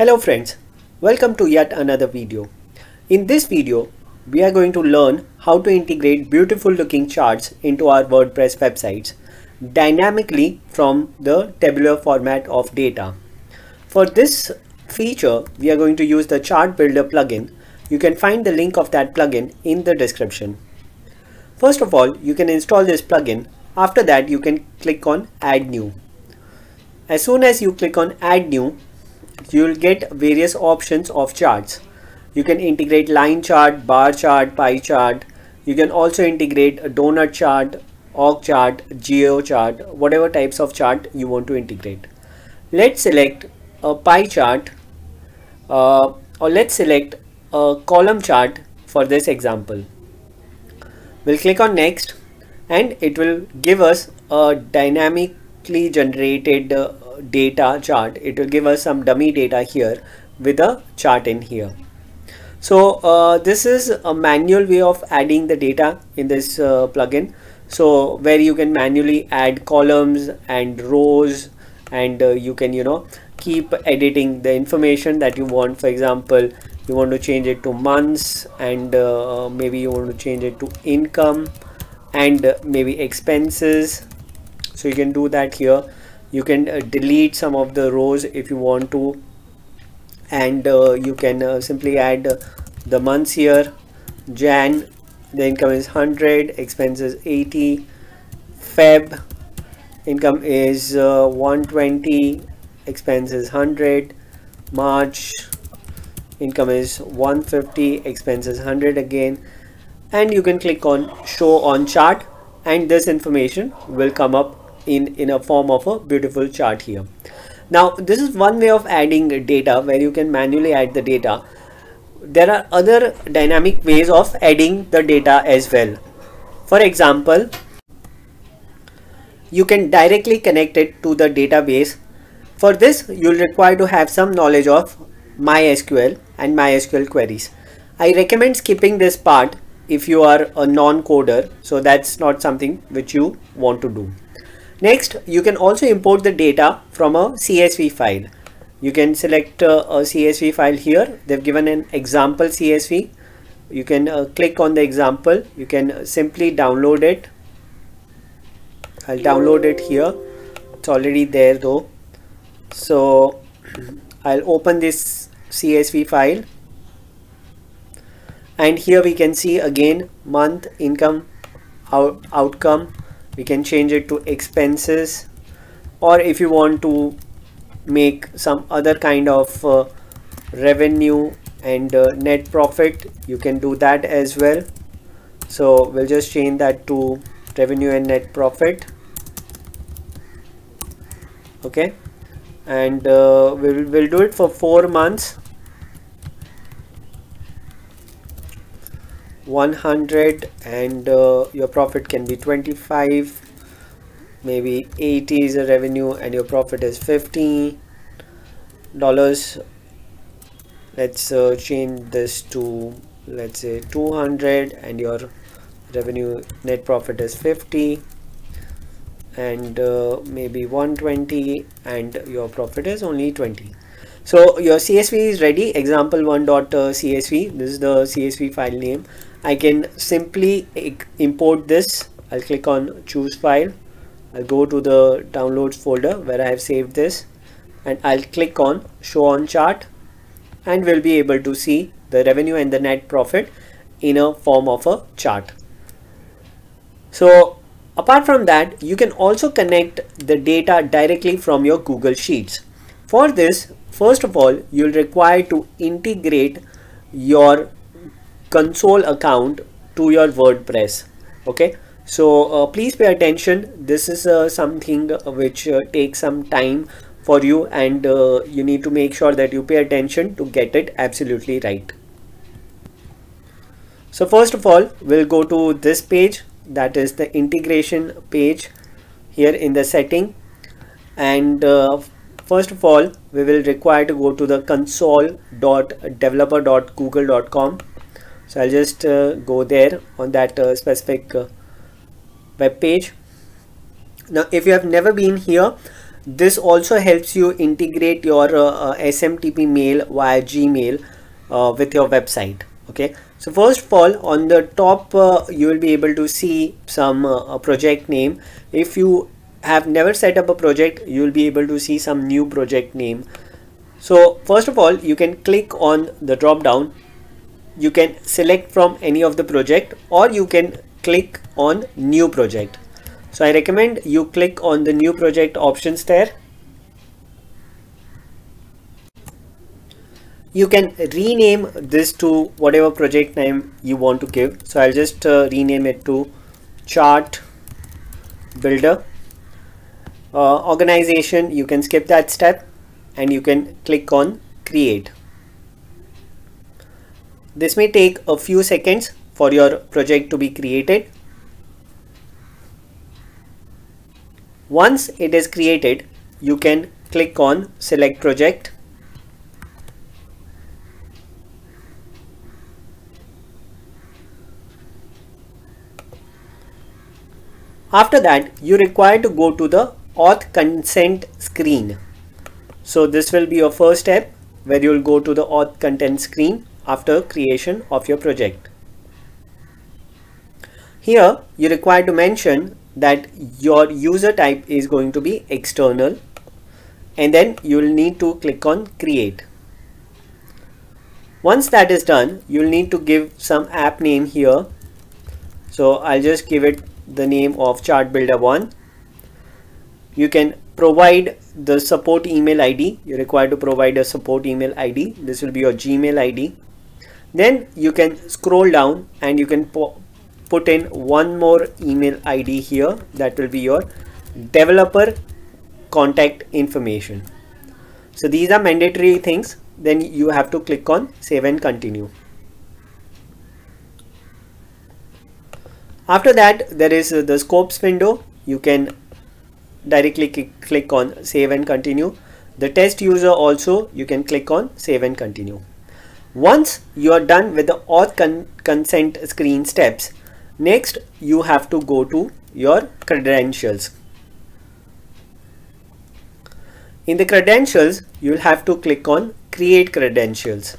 Hello friends, welcome to yet another video. In this video, we are going to learn how to integrate beautiful looking charts into our WordPress websites dynamically from the tabular format of data. For this feature, we are going to use the chart builder plugin. You can find the link of that plugin in the description. First of all, you can install this plugin. After that, you can click on add new. As soon as you click on add new, you will get various options of charts. You can integrate line chart, bar chart, pie chart. You can also integrate a donut chart, org chart, geo chart, whatever types of chart you want to integrate. Let's select a pie chart uh, or let's select a column chart for this example. We'll click on next and it will give us a dynamically generated uh, data chart. It will give us some dummy data here with a chart in here. So uh, this is a manual way of adding the data in this uh, plugin. So where you can manually add columns and rows and uh, you can you know keep editing the information that you want. For example you want to change it to months and uh, maybe you want to change it to income and maybe expenses. So you can do that here you can uh, delete some of the rows if you want to. And uh, you can uh, simply add the months here. Jan the income is 100 expenses 80 Feb income is uh, 120 expenses 100 March income is 150 expenses 100 again. And you can click on show on chart and this information will come up in in a form of a beautiful chart here. Now this is one way of adding data where you can manually add the data. There are other dynamic ways of adding the data as well. For example you can directly connect it to the database. For this you'll require to have some knowledge of MySQL and MySQL queries. I recommend skipping this part if you are a non-coder so that's not something which you want to do Next, you can also import the data from a CSV file. You can select uh, a CSV file here. They've given an example CSV. You can uh, click on the example. You can simply download it. I'll download it here. It's already there though. So I'll open this CSV file. And here we can see again month, income, out, outcome, we can change it to expenses. Or if you want to make some other kind of uh, revenue and uh, net profit you can do that as well. So we'll just change that to revenue and net profit. Okay? And uh, we'll, we'll do it for four months 100 and uh, your profit can be 25 maybe 80 is a revenue and your profit is 50 dollars. Let's uh, change this to let's say 200 and your revenue net profit is 50 and uh, maybe 120 and your profit is only 20 so your csv is ready. Example one dot uh, csv this is the csv file name I can simply eh, import this I'll click on choose file I'll go to the downloads folder where I have saved this and I'll click on show on chart and we'll be able to see the revenue and the net profit in a form of a chart. So apart from that you can also connect the data directly from your Google Sheets. For this first of all you'll require to integrate your console account to your WordPress. Okay? So uh, please pay attention. This is uh, something which uh, takes some time for you and uh, you need to make sure that you pay attention to get it absolutely right. So first of all we'll go to this page. That is the integration page here in the setting. And uh, first of all we will require to go to the console.developer.google.com so I'll just uh, go there on that uh, specific uh, web page. Now if you have never been here this also helps you integrate your SMTP mail via Gmail with your website okay? So first of all on the top uh, you will be able to see some uh, project name. If you have never set up a project you will be able to see some new project name. So first of all you can click on the drop down you can select from any of the project or you can click on new project. So I recommend you click on the new project options there. You can rename this to whatever project name you want to give. So I'll just uh, rename it to chart builder. Uh, organization you can skip that step and you can click on create this may take a few seconds for your project to be created. Once it is created you can click on select project. After that, you require to go to the auth consent screen. So this will be your first step where you will go to the auth consent screen after creation of your project. Here you require to mention that your user type is going to be external and then you will need to click on create. Once that is done, you will need to give some app name here. So I'll just give it the name of chart builder 1 you can provide the support email id you require to provide a support email id this will be your gmail id then you can scroll down and you can put in one more email id here. That will be your developer contact information. So these are mandatory things. Then you have to click on save and continue. After that there is uh, the scopes window. You can directly click on save and continue. The test user also you can click on save and continue once you are done with the auth con consent screen steps next you have to go to your credentials. In the credentials you will have to click on create credentials.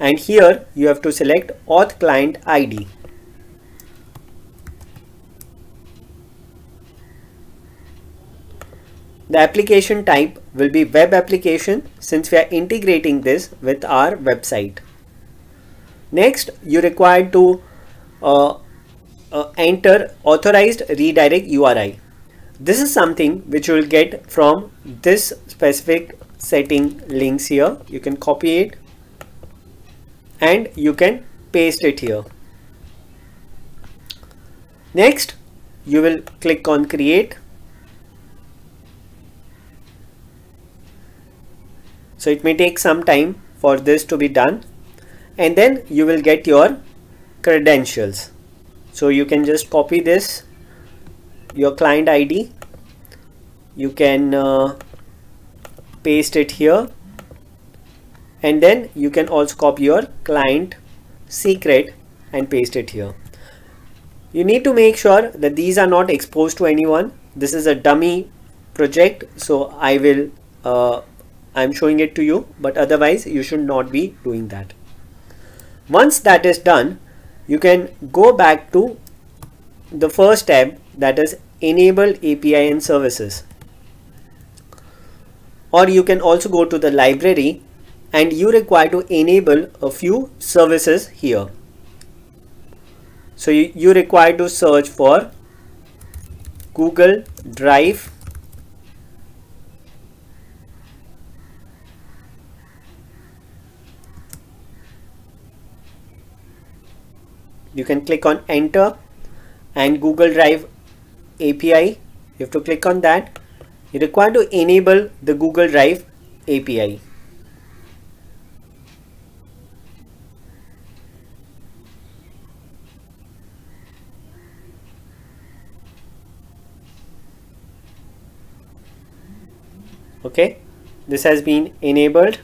And here you have to select auth client id The application type will be web application since we are integrating this with our website. Next, you require to uh, uh, enter authorized redirect URI. This is something which you will get from this specific setting links here. You can copy it and you can paste it here. Next, you will click on create so it may take some time for this to be done. And then you will get your credentials. So you can just copy this your client ID you can uh, paste it here. And then you can also copy your client secret and paste it here. You need to make sure that these are not exposed to anyone. This is a dummy project. So I will uh, I'm showing it to you but otherwise you should not be doing that. Once that is done you can go back to the first tab that is enable API and services or you can also go to the library and you require to enable a few services here. So you, you require to search for Google Drive you can click on enter and Google Drive API you have to click on that. You require to enable the Google Drive API okay. This has been enabled.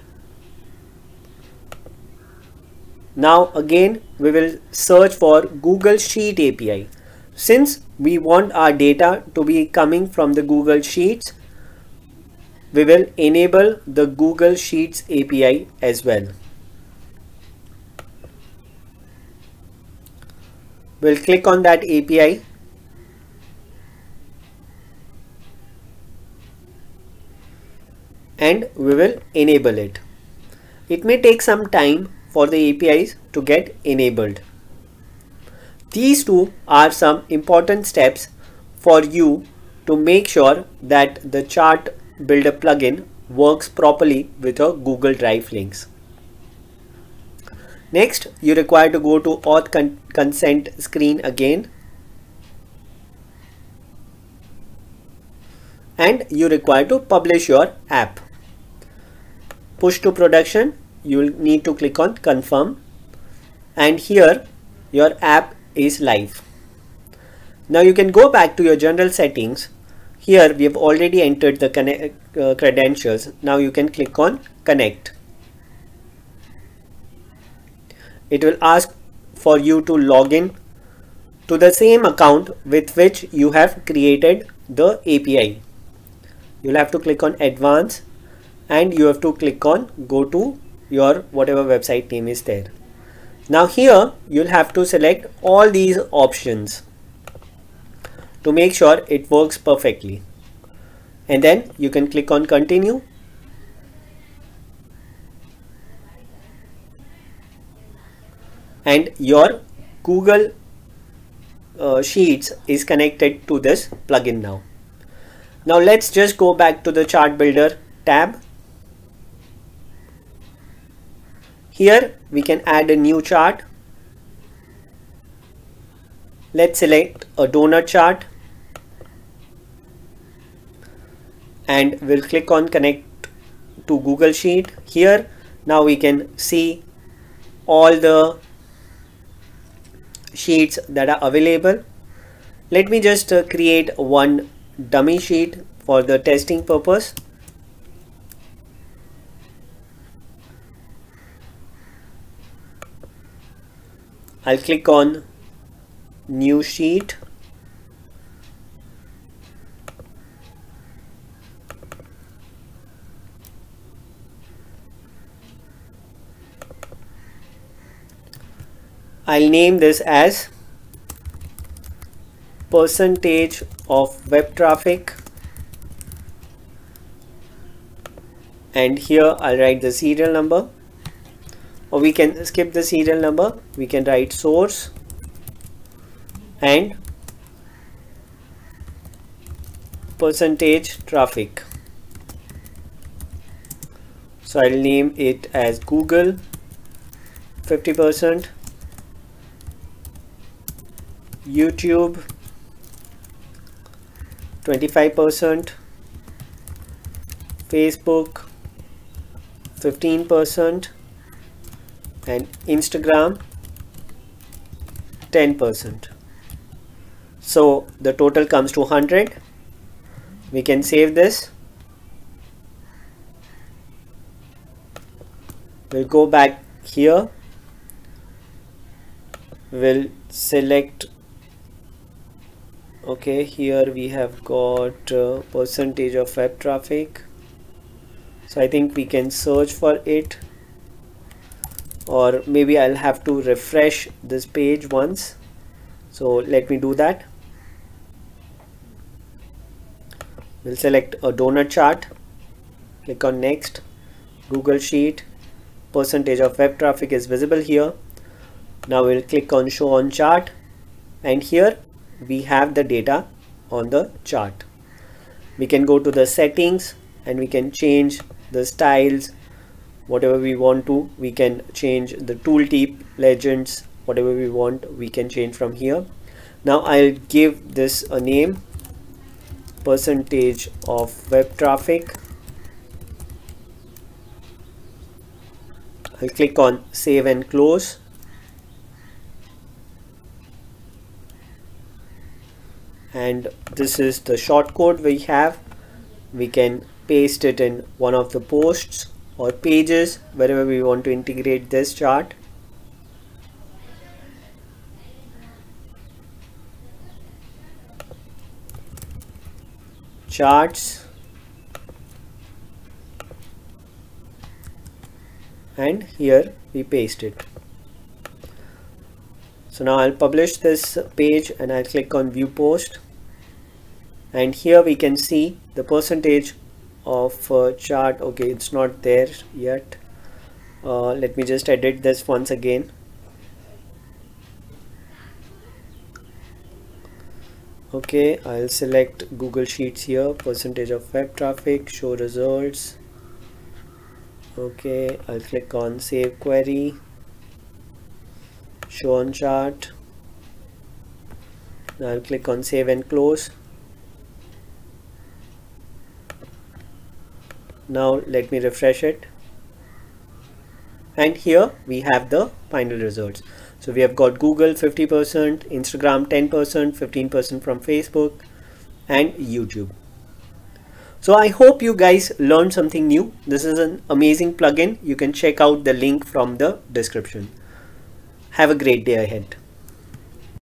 Now again we will search for Google Sheet API. Since we want our data to be coming from the Google Sheets, we will enable the Google Sheets API as well. We'll click on that API and we will enable it. It may take some time for the APIs to get enabled. These two are some important steps for you to make sure that the chart builder plugin works properly with your Google Drive links. Next, you require to go to auth con consent screen again and you require to publish your app. Push to production, you will need to click on confirm and here your app is live. Now you can go back to your general settings. Here we have already entered the uh, credentials. Now you can click on connect. It will ask for you to log in to the same account with which you have created the API. You'll have to click on advanced and you have to click on go to your whatever website name is there. Now here you'll have to select all these options to make sure it works perfectly and then you can click on continue and your Google uh, Sheets is connected to this plugin now. Now let's just go back to the chart builder tab Here we can add a new chart. Let's select a donut chart and we'll click on connect to Google Sheet. Here now we can see all the sheets that are available. Let me just uh, create one dummy sheet for the testing purpose. I'll click on new sheet. I'll name this as percentage of web traffic. And here I'll write the serial number or we can skip the serial number. We can write source and percentage traffic. So I'll name it as Google. 50% YouTube. 25% Facebook. 15% and Instagram 10%. So the total comes to 100. We can save this. We'll go back here. We'll select okay here we have got uh, percentage of web traffic so I think we can search for it or maybe I'll have to refresh this page once. So let me do that. We'll select a donut chart. Click on next. Google Sheet. Percentage of web traffic is visible here. Now we'll click on show on chart. And here we have the data on the chart. We can go to the settings and we can change the styles whatever we want to we can change the tooltip legends whatever we want we can change from here. Now I'll give this a name. Percentage of web traffic. I'll click on save and close. And this is the shortcode we have. We can paste it in one of the posts or pages wherever we want to integrate this chart. Charts. And here we paste it. So now I'll publish this page and I'll click on view post. And here we can see the percentage of uh, chart. Okay it's not there yet. Uh, let me just edit this once again. Okay I'll select Google Sheets here percentage of web traffic show results. Okay I'll click on save query. Show on chart. Now I'll click on save and close now let me refresh it and here we have the final results so we have got Google 50%, Instagram 10%, 15% from Facebook and YouTube. So I hope you guys learned something new. This is an amazing plugin. You can check out the link from the description. Have a great day ahead.